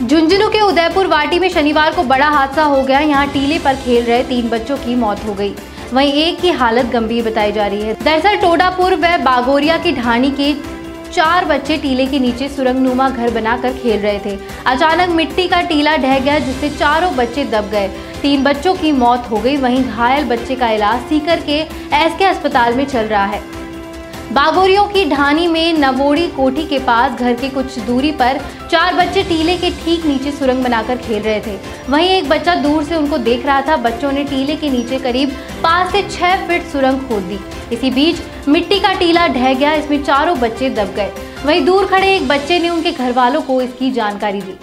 झुंझुनू के उदयपुर वाटी में शनिवार को बड़ा हादसा हो गया। यहाँ टीले पर खेल रहे तीन बच्चों की मौत हो गई। वहीं एक की हालत गंभीर बताई जा रही है। दरअसल टोडापुर व बागोरिया की ढाणी के चार बच्चे टीले के नीचे सुरंगनुमा घर बनाकर खेल रहे थे। अचानक मिट्टी का टीला ढह गया, जिससे चारों बच्चे दब गए। तीन बच्चों की मौत हो गई। वहीं घायल बच्चे का इलाज सीकर के एसके अस्पताल में चल रहा है। बागोरियों की ढानी में नवोड़ी कोठी के पास घर के कुछ दूरी पर चार बच्चे टीले के ठीक नीचे सुरंग बनाकर खेल रहे थे। वहीं एक बच्चा दूर से उनको देख रहा था। बच्चों ने टीले के नीचे करीब पाँच से छह फीट सुरंग खोद दी। इसी बीच मिट्टी का टीला ढह गया। इसमें चारों बच्चे दब गए। वहीं दूर खड़े एक बच्चे ने उनके घर वालों को इसकी जानकारी दी।